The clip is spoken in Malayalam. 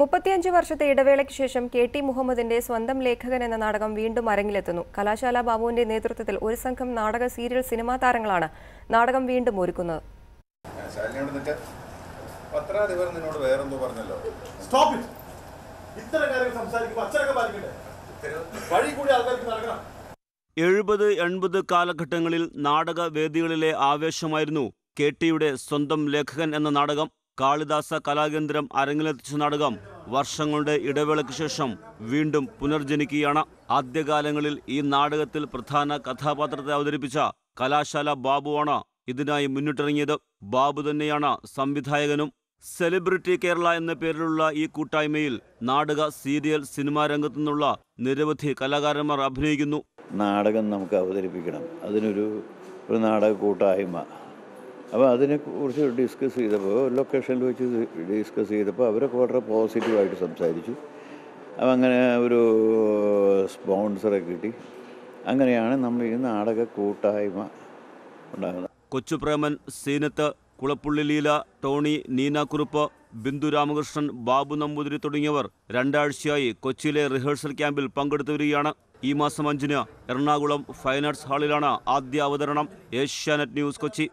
മുപ്പത്തിയഞ്ച് വർഷത്തെ ഇടവേളയ്ക്ക് ശേഷം കെ ടി മുഹമ്മദിന്റെ സ്വന്തം ലേഖകൻ എന്ന നാടകം വീണ്ടും അരങ്ങിലെത്തുന്നു. കലാശാല ബാബുവിന്റെ നേതൃത്വത്തിൽ ഒരു സംഘം നാടക സീരിയൽ സിനിമാ താരങ്ങളാണ് നാടകം വീണ്ടും ഒരുക്കുന്നത്. എഴുപത് എൺപത് കാലഘട്ടങ്ങളിൽ നാടകവേദികളിലെ ആവേശമായിരുന്നു കെ ടിയുടെ സ്വന്തം ലേഖകൻ എന്ന നാടകം. കാളിദാസ കലാകേന്ദ്രം അരങ്ങിലെത്തിച്ച നാടകം വർഷങ്ങളുടെ ഇടവേളയ്ക്ക് ശേഷം വീണ്ടും പുനർജനിക്കുകയാണ്. ആദ്യകാലങ്ങളിൽ ഈ നാടകത്തിൽ പ്രധാന കഥാപാത്രത്തെ അവതരിപ്പിച്ച കലാശാല ബാബുവാണ് ഇതിനായി മുന്നിട്ടിറങ്ങിയത്. ബാബു തന്നെയാണ് സംവിധായകനും. സെലിബ്രിറ്റി കേരള എന്ന പേരിലുള്ള ഈ കൂട്ടായ്മയിൽ നാടക സീരിയൽ സിനിമാ രംഗത്തു നിന്നുള്ള നിരവധി കലാകാരന്മാർ അഭിനയിക്കുന്നു. നാടകം നമുക്ക് അവതരിപ്പിക്കണം. അതിനൊരു ഒരു നാടക കൂട്ടായ്മ. അപ്പോൾ അതിനെക്കുറിച്ച് ഡിസ്കസ് ചെയ്തപ്പോൾ ലൊക്കേഷനിൽ വെച്ച് ഡിസ്കസ് ചെയ്തപ്പോൾ അവരൊക്കെ വളരെ പോസിറ്റീവായിട്ട് സംസാരിച്ചു. അപ്പം അങ്ങനെ ഒരു സ്പോൺസറെ കിട്ടി. അങ്ങനെയാണ് നമ്മൾ ഈ നാടക കൂട്ടായ്മ ഉണ്ടാകുന്നത്. കൊച്ചുപ്രേമൻ സീനത്ത് കുളപ്പുള്ളി ലീല ടോണി നീനാക്കുറുപ്പ് ബിന്ദു രാമകൃഷ്ണൻ ബാബു നമ്പൂതിരി തുടങ്ങിയവർ രണ്ടാഴ്ചയായി കൊച്ചിയിലെ റിഹേഴ്സൽ ക്യാമ്പിൽ പങ്കെടുത്തു വരികയാണ് ഈ മാസം അഞ്ചിന് എറണാകുളം ഫൈൻ ആർട്സ് ഹാളിലാണ് ആദ്യ അവതരണം. ഏഷ്യാനെറ്റ് ന്യൂസ് കൊച്ചി.